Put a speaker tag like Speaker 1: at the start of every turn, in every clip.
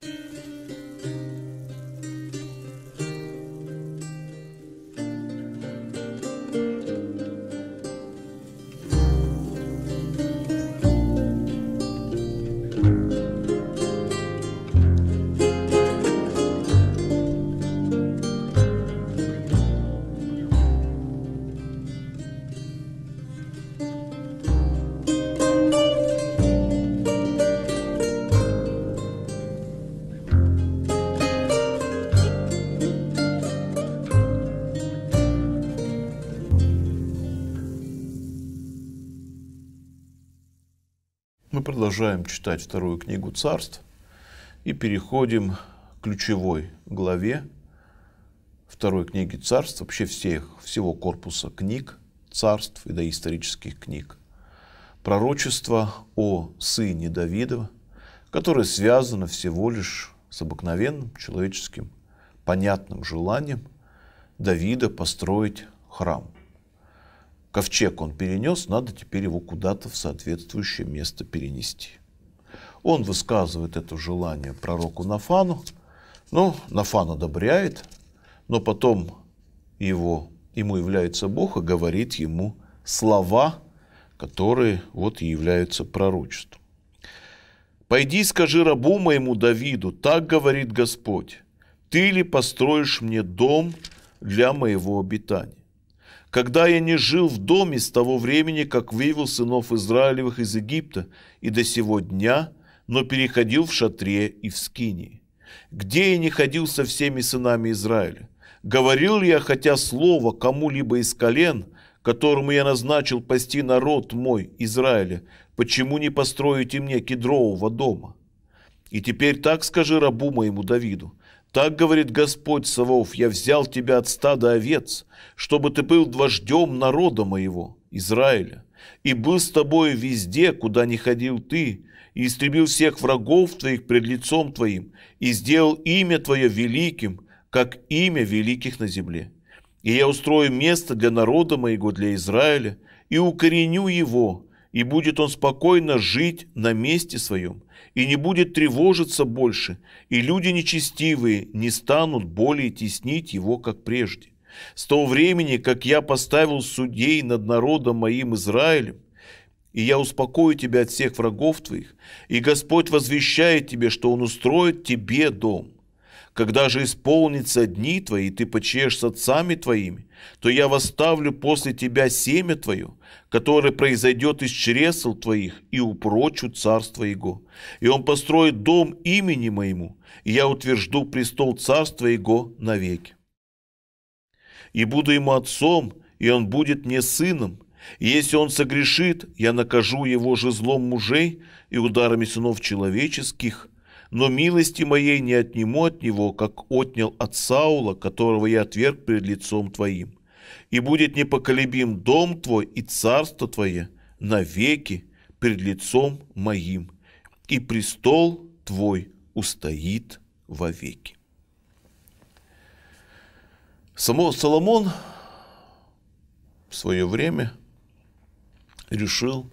Speaker 1: Мы продолжаем читать вторую книгу царств и переходим к ключевой главе второй книги царств, вообще всех, всего корпуса книг царств и доисторических книг. Пророчество о сыне Давидова, которое связано всего лишь с обыкновенным человеческим понятным желанием Давида построить храм – ковчег он перенес, надо теперь его куда-то в соответствующее место перенести. Он высказывает это желание пророку Нафану, ну, Нафан одобряет, но потом его, ему является Бог и говорит ему слова, которые вот и являются пророчеством. «Пойди скажи рабу моему Давиду, так говорит Господь, ты ли построишь мне дом для моего обитания? Когда я не жил в доме с того времени, как вывел сынов Израилевых из Египта, и до сего дня, но переходил в шатре и в скинии. Где я не ходил со всеми сынами Израиля? Говорил я хотя слово кому-либо из колен, которому я назначил пасти народ мой, Израиля, почему не построите мне кедрового дома? И теперь так скажи рабу моему Давиду, так говорит Господь Савов, я взял тебя от стада овец, чтобы ты был вождем народа моего, Израиля, и был с тобой везде, куда не ходил ты, и истребил всех врагов твоих пред лицом твоим, и сделал имя твое великим, как имя великих на земле. И я устрою место для народа моего, для Израиля, и укореню его, и будет он спокойно жить на месте своем, и не будет тревожиться больше, и люди нечестивые не станут более теснить его, как прежде. С того времени, как я поставил судей над народом моим Израилем, и я успокою тебя от всех врагов твоих, и Господь возвещает тебе, что Он устроит тебе дом. Когда же исполнится дни твои, и ты почешь с отцами твоими, то я восставлю после тебя семя твое, которое произойдет из чресл твоих, и упрочу царство его. И он построит дом имени моему, и я утвержду престол царства его навеки. И буду ему отцом, и он будет мне сыном. И если он согрешит, я накажу его же злом мужей и ударами сынов человеческих – но милости моей не отниму от него, как отнял от Саула, которого я отверг перед лицом твоим. И будет непоколебим дом твой и царство твое навеки перед лицом моим, и престол твой устоит вовеки. Само Соломон в свое время решил,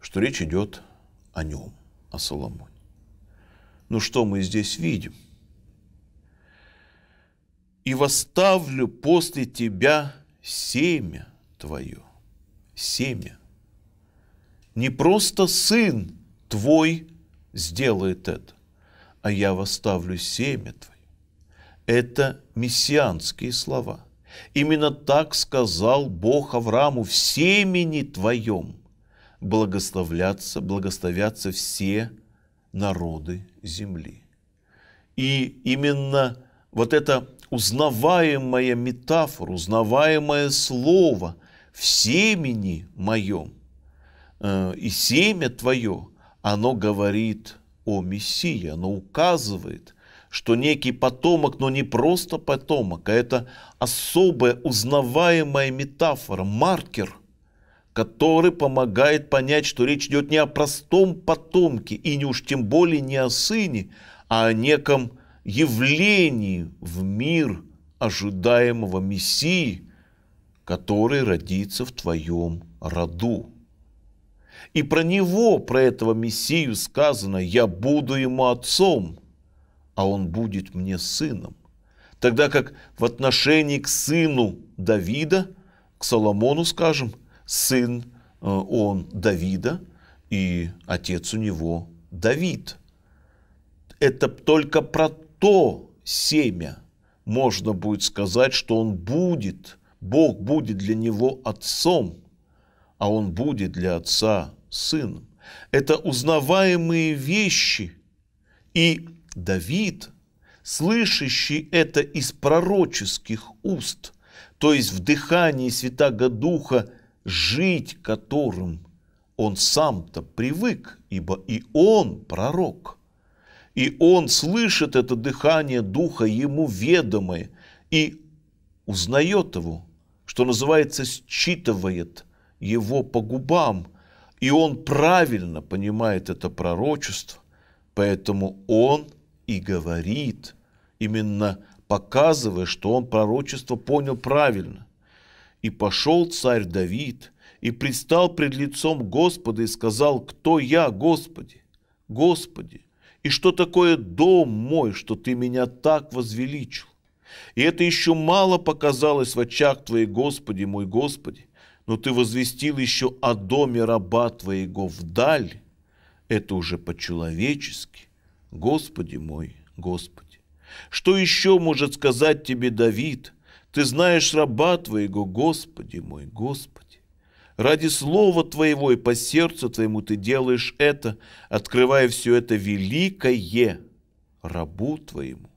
Speaker 1: что речь идет о нем, о Соломоне. Ну что мы здесь видим? И восставлю после тебя семя твое. Семя. Не просто сын твой сделает это, а я восставлю семя твое. Это мессианские слова. Именно так сказал Бог Аврааму в семени твоем благословляться, благословятся все народы земли. И именно вот это узнаваемая метафора, узнаваемое слово в семени моем э, и семя твое, оно говорит о Мессии, оно указывает, что некий потомок, но не просто потомок, а это особая узнаваемая метафора, маркер – который помогает понять, что речь идет не о простом потомке и не уж тем более не о сыне, а о неком явлении в мир ожидаемого Мессии, который родится в твоем роду. И про него, про этого Мессию сказано, я буду ему отцом, а он будет мне сыном. Тогда как в отношении к сыну Давида, к Соломону, скажем, сын э, он Давида, и отец у него Давид. Это только про то семя можно будет сказать, что он будет, Бог будет для него отцом, а он будет для отца сыном. Это узнаваемые вещи. И Давид, слышащий это из пророческих уст, то есть в дыхании Святаго Духа, жить которым он сам-то привык, ибо и он пророк. И он слышит это дыхание Духа ему ведомое и узнает его, что называется, считывает его по губам, и он правильно понимает это пророчество, поэтому он и говорит, именно показывая, что он пророчество понял правильно. И пошел царь Давид – и предстал пред лицом Господа и сказал, кто я, Господи, Господи, и что такое дом мой, что ты меня так возвеличил? И это еще мало показалось в очах Твоих, Господи, мой Господи, но Ты возвестил еще о доме раба Твоего вдаль. Это уже по-человечески. Господи мой, Господи. Что еще может сказать Тебе Давид? Ты знаешь раба Твоего, Господи мой, Господи. Ради слова Твоего и по сердцу Твоему Ты делаешь это, открывая все это великое рабу Твоему.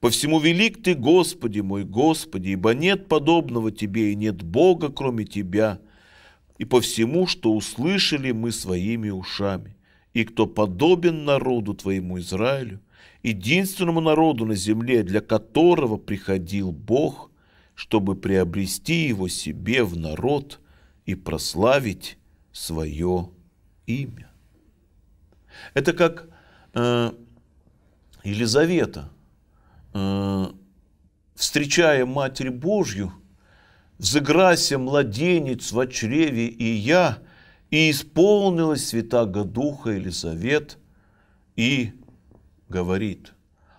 Speaker 1: По всему велик Ты, Господи мой, Господи, ибо нет подобного Тебе и нет Бога, кроме Тебя, и по всему, что услышали мы своими ушами, и кто подобен народу Твоему Израилю, единственному народу на земле, для которого приходил Бог, чтобы приобрести его себе в народ – и прославить свое имя. Это как э, Елизавета, э, встречая Матерь Божью, «Взыграся младенец в чреве и я, и исполнилась Святаго Духа Елизавет, и говорит,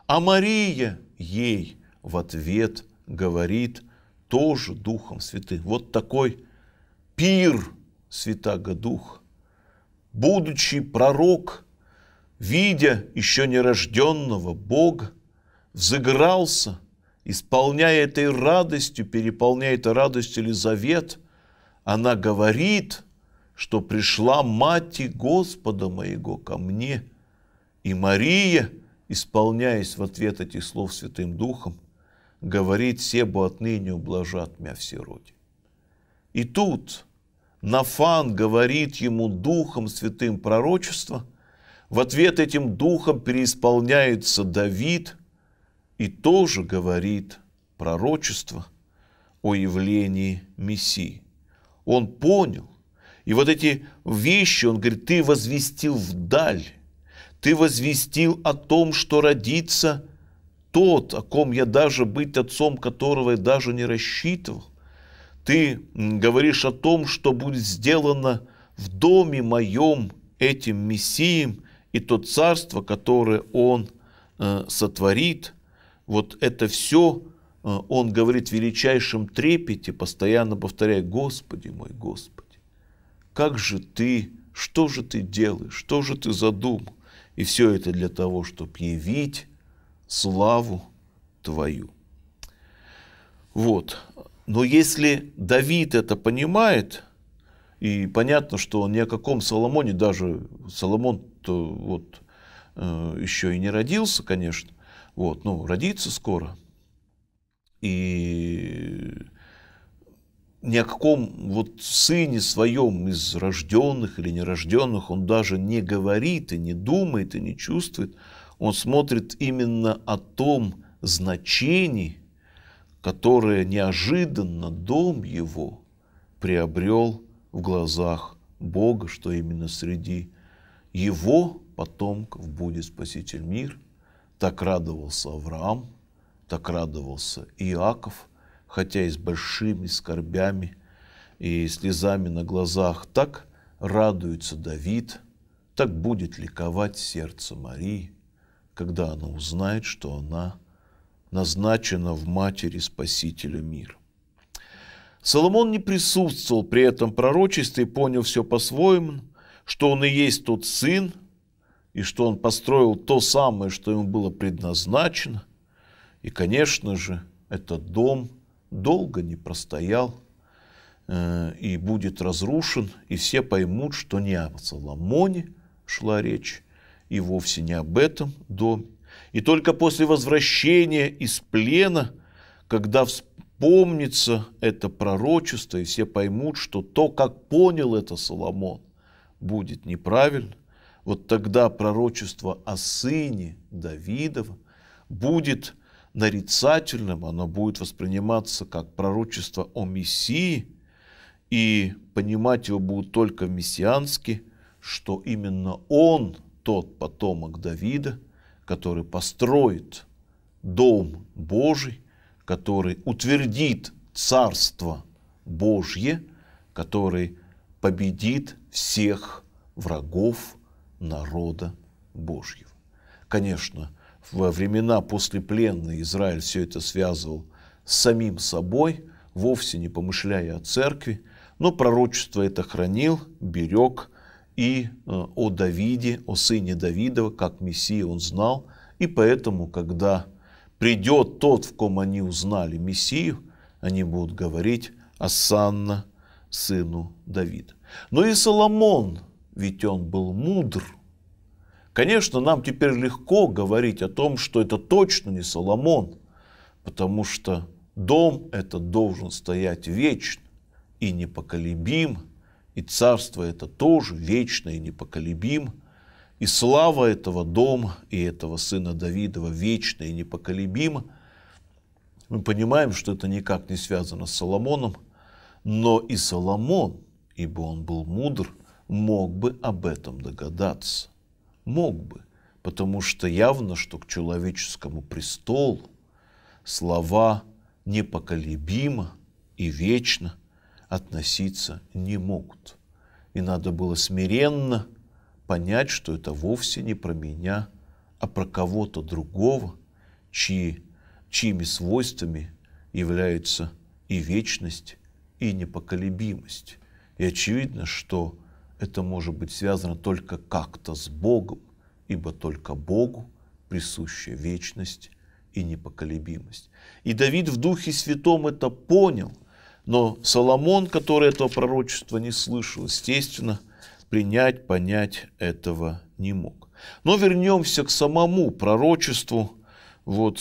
Speaker 1: а Мария ей в ответ говорит тоже Духом Святым. Вот такой пир Святаго Духа. Будучи пророк, видя еще нерожденного Бога, взыгрался, исполняя этой радостью, переполняя этой радостью Елизавет, она говорит, что пришла Мать Господа моего ко мне. И Мария, исполняясь в ответ этих слов Святым Духом, говорит, «Себо отныне ублажат мя все роди». И тут Нафан говорит ему Духом Святым пророчество, в ответ этим Духом переисполняется Давид и тоже говорит пророчество о явлении Мессии. Он понял, и вот эти вещи, он говорит, ты возвестил вдаль, ты возвестил о том, что родится тот, о ком я даже быть отцом которого я даже не рассчитывал ты говоришь о том, что будет сделано в доме моем этим Мессием, и то царство, которое он э, сотворит, вот это все э, он говорит в величайшем трепете, постоянно повторяя, Господи мой, Господи, как же ты, что же ты делаешь, что же ты задумал? И все это для того, чтобы явить славу Твою. Вот. Но если Давид это понимает, и понятно, что ни о каком Соломоне, даже Соломон вот э, еще и не родился, конечно, вот, ну, родится скоро, и ни о каком вот сыне своем из рожденных или нерожденных он даже не говорит и не думает и не чувствует. Он смотрит именно о том значении, которое неожиданно дом его приобрел в глазах Бога, что именно среди его потомков будет Спаситель мир. Так радовался Авраам, так радовался Иаков, хотя и с большими скорбями и слезами на глазах. Так радуется Давид, так будет ликовать сердце Марии, когда она узнает, что она назначена в матери Спасителя мира. Соломон не присутствовал при этом пророчестве и понял все по-своему, что он и есть тот сын, и что он построил то самое, что ему было предназначено. И, конечно же, этот дом долго не простоял э, и будет разрушен, и все поймут, что не о Соломоне шла речь, и вовсе не об этом доме. И только после возвращения из плена, когда вспомнится это пророчество, и все поймут, что то, как понял это Соломон, будет неправильно, вот тогда пророчество о сыне Давидова будет нарицательным, оно будет восприниматься как пророчество о Мессии, и понимать его будут только мессиански, что именно он тот потомок Давида, который построит дом Божий, который утвердит Царство Божье, который победит всех врагов народа Божьего. Конечно, во времена послепленные Израиль все это связывал с самим собой, вовсе не помышляя о церкви, но пророчество это хранил, берег, и э, о Давиде, о сыне Давидова, как Мессии он знал, и поэтому, когда придет тот, в ком они узнали Мессию, они будут говорить о Санна, сыну Давида. Но и Соломон, ведь он был мудр. Конечно, нам теперь легко говорить о том, что это точно не Соломон, потому что дом этот должен стоять вечно и непоколебим, и царство это тоже вечно и непоколебим, и слава этого дома и этого сына Давидова вечна и непоколебима. Мы понимаем, что это никак не связано с Соломоном, но и Соломон, ибо он был мудр, мог бы об этом догадаться. Мог бы, потому что явно, что к человеческому престолу слова непоколебимо и вечно – относиться не могут. И надо было смиренно понять, что это вовсе не про меня, а про кого-то другого, чьи, чьими свойствами являются и вечность, и непоколебимость. И очевидно, что это может быть связано только как-то с Богом, ибо только Богу присуща вечность и непоколебимость. И Давид в Духе Святом это понял – но Соломон, который этого пророчества не слышал, естественно, принять, понять этого не мог. Но вернемся к самому пророчеству, вот,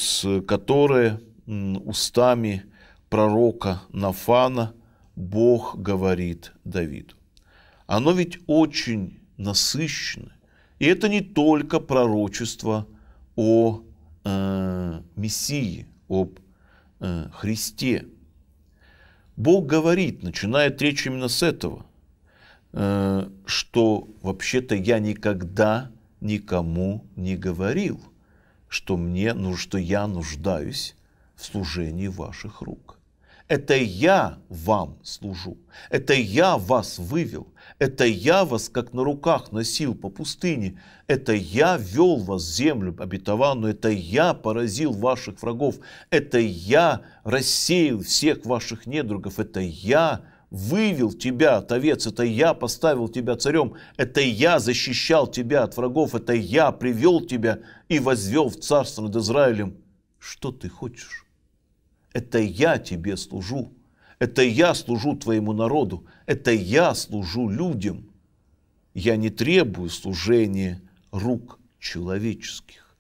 Speaker 1: которое устами пророка Нафана Бог говорит Давиду. Оно ведь очень насыщено. И это не только пророчество о э, Мессии, об э, Христе. Бог говорит, начинает речь именно с этого, э, что вообще-то я никогда никому не говорил, что мне, ну, что я нуждаюсь в служении ваших рук. Это я вам служу. Это я вас вывел. Это я вас как на руках носил по пустыне. Это я вел вас в землю обетованную. Это я поразил ваших врагов. Это я рассеял всех ваших недругов. Это я вывел тебя от овец, это я поставил тебя царем, это я защищал тебя от врагов, это я привел тебя и возвел в царство над Израилем. Что ты хочешь? Это я тебе служу. Это я служу твоему народу. Это я служу людям. Я не требую служения рук человеческих,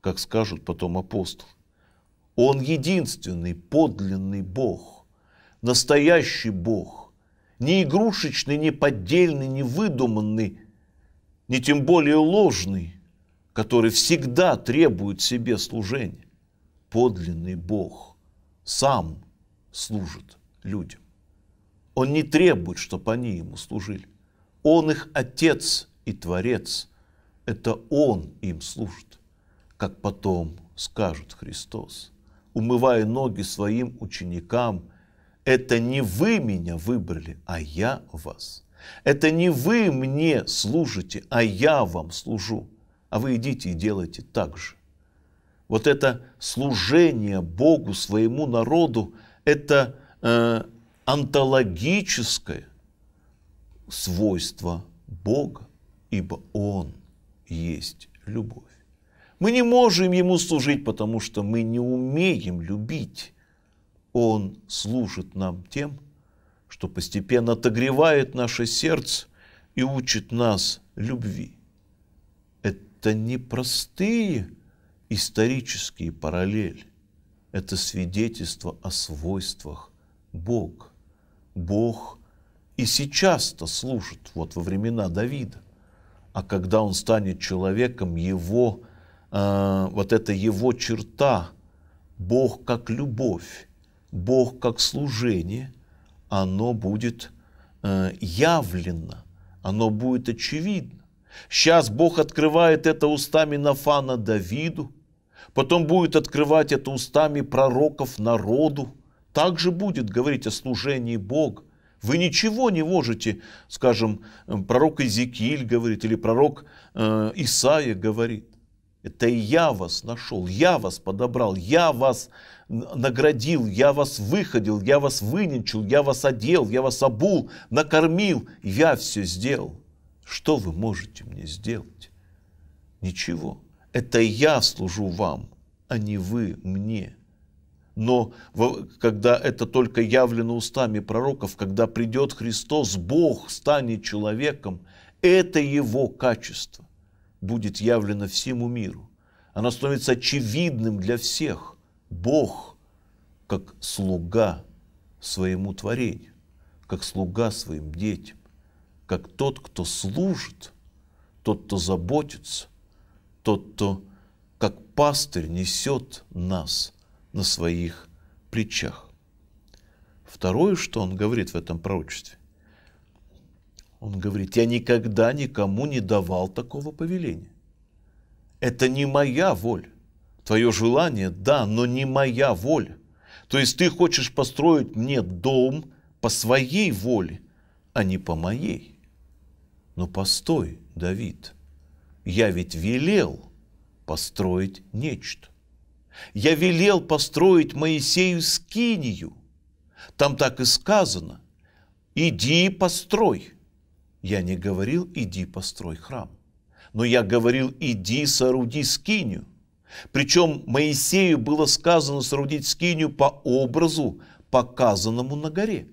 Speaker 1: как скажут потом апостолы. Он единственный подлинный Бог, настоящий Бог, не игрушечный, не поддельный, не выдуманный, не тем более ложный, который всегда требует себе служения. Подлинный Бог сам служит людям. Он не требует, чтобы они ему служили. Он их отец и творец. Это он им служит, как потом скажет Христос, умывая ноги своим ученикам, это не вы меня выбрали, а я вас. Это не вы мне служите, а я вам служу. А вы идите и делайте так же. Вот это служение Богу, своему народу, это э, онтологическое свойство Бога, ибо Он есть любовь. Мы не можем Ему служить, потому что мы не умеем любить. Он служит нам тем, что постепенно отогревает наше сердце и учит нас любви. Это не простые исторические параллели. Это свидетельство о свойствах Бога. Бог и сейчас-то служит, вот во времена Давида. А когда он станет человеком, его, э, вот эта его черта, Бог как любовь, Бог как служение, оно будет э, явлено, оно будет очевидно. Сейчас Бог открывает это устами Нафана Давиду, потом будет открывать это устами пророков народу, также будет говорить о служении Бога. Вы ничего не можете, скажем, пророк Иезекииль говорит, или пророк э, Исаия говорит. Это я вас нашел, я вас подобрал, я вас наградил, я вас выходил, я вас выненчил, я вас одел, я вас обул, накормил, я все сделал. Что вы можете мне сделать? Ничего. Это я служу вам, а не вы мне. Но когда это только явлено устами пророков, когда придет Христос, Бог станет человеком, это его качество будет явлено всему миру. Оно становится очевидным для всех. Бог как слуга своему творению, как слуга своим детям, как тот, кто служит, тот, кто заботится, тот, кто как пастырь несет нас на своих плечах. Второе, что он говорит в этом пророчестве, он говорит, я никогда никому не давал такого повеления. Это не моя воля. Твое желание, да, но не моя воля. То есть ты хочешь построить мне дом по своей воле, а не по моей. Но постой, Давид, я ведь велел – построить нечто. Я велел построить Моисею скинию. Там так и сказано. Иди построй. Я не говорил, иди построй храм. Но я говорил, иди сооруди скинию. Причем Моисею было сказано соорудить скинию по образу, показанному на горе.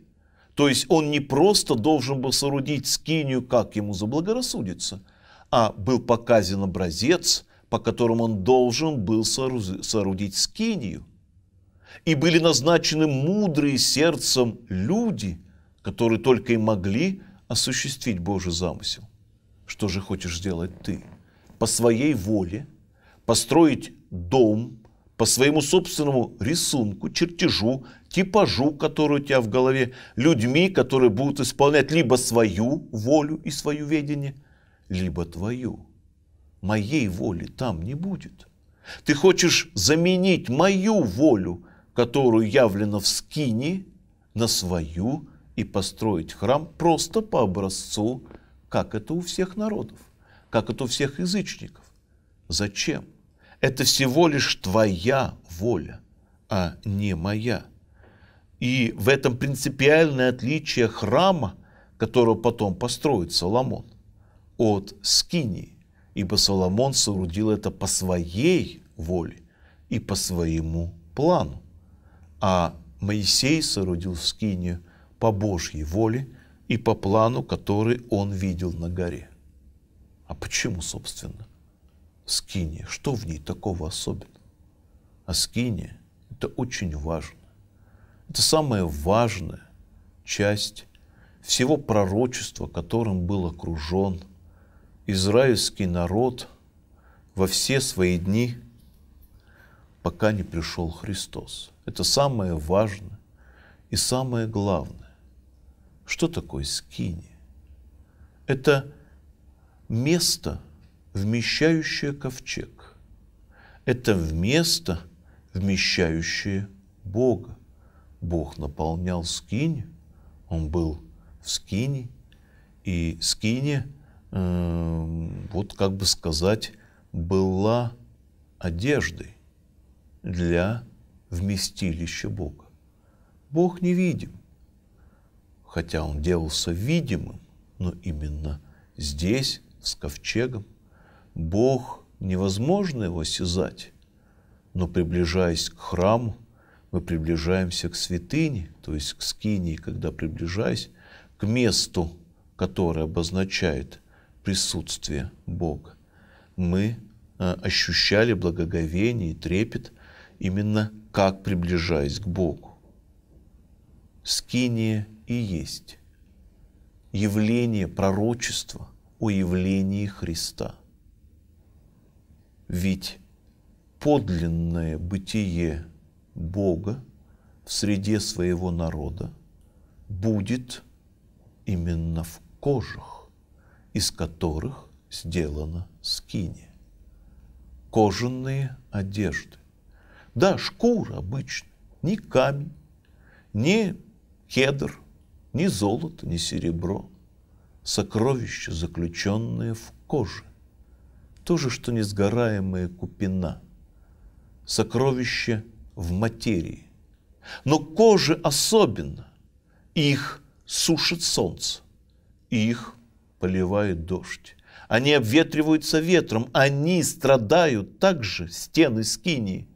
Speaker 1: То есть он не просто должен был соорудить скинию, как ему заблагорассудится, а был показан образец, по которым он должен был соорудить скинию. И были назначены мудрые сердцем люди, которые только и могли осуществить Божий замысел. Что же хочешь сделать ты? По своей воле построить дом, по своему собственному рисунку, чертежу, типажу, который у тебя в голове, людьми, которые будут исполнять либо свою волю и свое ведение, либо твою моей воли там не будет. Ты хочешь заменить мою волю, которую явлена в скине, на свою и построить храм просто по образцу, как это у всех народов, как это у всех язычников. Зачем? Это всего лишь твоя воля, а не моя. И в этом принципиальное отличие храма, которого потом построит Соломон, от скинии ибо Соломон соорудил это по своей воле и по своему плану, а Моисей соорудил скинию по Божьей воле и по плану, который он видел на горе. А почему, собственно, скиния? Что в ней такого особенного? А скиния – это очень важно. Это самая важная часть всего пророчества, которым был окружен – израильский народ во все свои дни, пока не пришел Христос. Это самое важное и самое главное. Что такое скиния? Это место, вмещающее ковчег. Это место, вмещающее Бога. Бог наполнял скинию, Он был в скине, и Эм, вот как бы сказать, была одеждой для вместилища Бога. Бог невидим, хотя Он делался видимым, но именно здесь, с ковчегом, Бог невозможно его осязать, но приближаясь к храму, мы приближаемся к святыне, то есть к скинии, когда приближаясь к месту, которое обозначает присутствие Бога, мы э, ощущали благоговение и трепет именно как приближаясь к Богу. Скиния и есть явление пророчества о явлении Христа. Ведь подлинное бытие Бога в среде своего народа будет именно в кожах, из которых сделана скиния. Кожаные одежды. Да, шкура обычная, ни камень, ни кедр, ни золото, ни серебро. Сокровища, заключенные в коже. То же, что несгораемая купина. Сокровища в материи. Но кожи особенно. Их сушит солнце, их поливает дождь. Они обветриваются ветром, они страдают так же, стены скинии,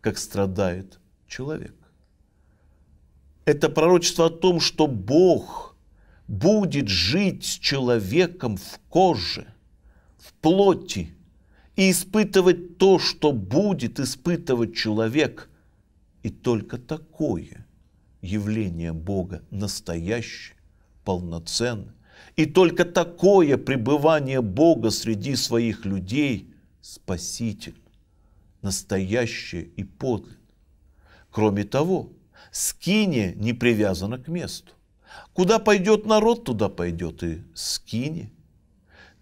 Speaker 1: как страдает человек. Это пророчество о том, что Бог будет жить с человеком в коже, в плоти, и испытывать то, что будет испытывать человек – и только такое явление Бога настоящее, полноценное, и только такое пребывание Бога среди своих людей спаситель, настоящее и подлинное. Кроме того, скиния не привязана к месту. Куда пойдет народ, туда пойдет и скиния.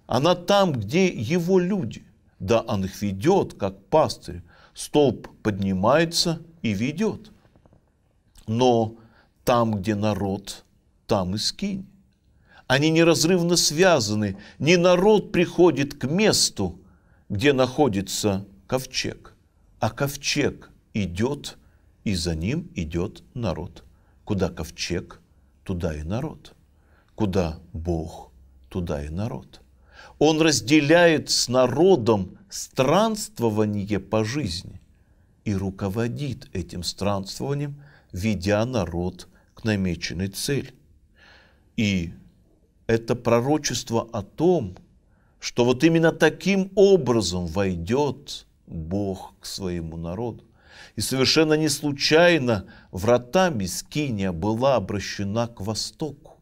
Speaker 1: Она там, где его люди. Да, он их ведет, как пастырь. Столб поднимается, и ведет. Но там, где народ, там и скинь. Они неразрывно связаны. Не народ приходит к месту, где находится ковчег, а ковчег идет, и за ним идет народ. Куда ковчег, туда и народ. Куда Бог, туда и народ. Он разделяет с народом странствование по жизни – и руководит этим странствованием, ведя народ к намеченной цели. И это пророчество о том, что вот именно таким образом войдет Бог к своему народу. И совершенно не случайно вратами Скиния была обращена к востоку.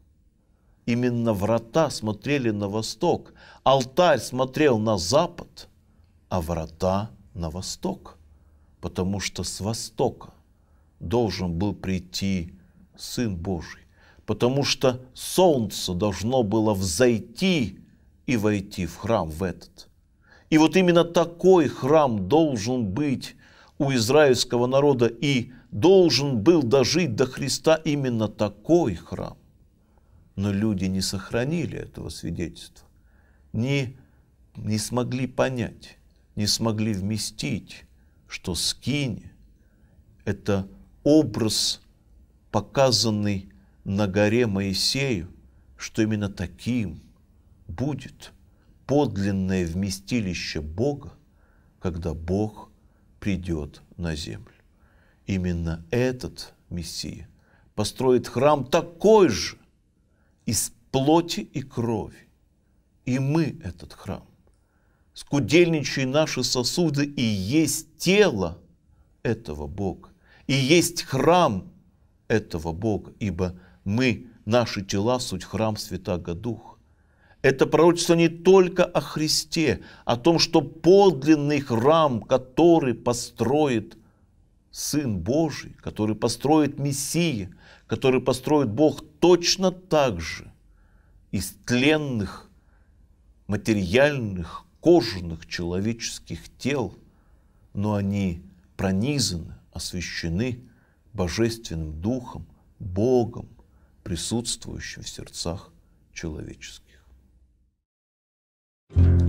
Speaker 1: Именно врата смотрели на восток, алтарь смотрел на запад, а врата на восток потому что с востока должен был прийти Сын Божий, потому что солнце должно было взойти и войти в храм в этот. И вот именно такой храм должен быть у израильского народа и должен был дожить до Христа именно такой храм. Но люди не сохранили этого свидетельства, не, не смогли понять, не смогли вместить что скинь – это образ, показанный на горе Моисею, что именно таким будет подлинное вместилище Бога, когда Бог придет на землю. Именно этот Мессия построит храм такой же из плоти и крови. И мы этот храм скудельничая наши сосуды и есть тело этого Бога, и есть храм этого Бога, ибо мы, наши тела, суть храм Святаго Духа. Это пророчество не только о Христе, о том, что подлинный храм, который построит Сын Божий, который построит Мессия, который построит Бог точно так же из тленных, материальных, кожаных человеческих тел, но они пронизаны, освящены Божественным Духом, Богом, присутствующим в сердцах человеческих. thank you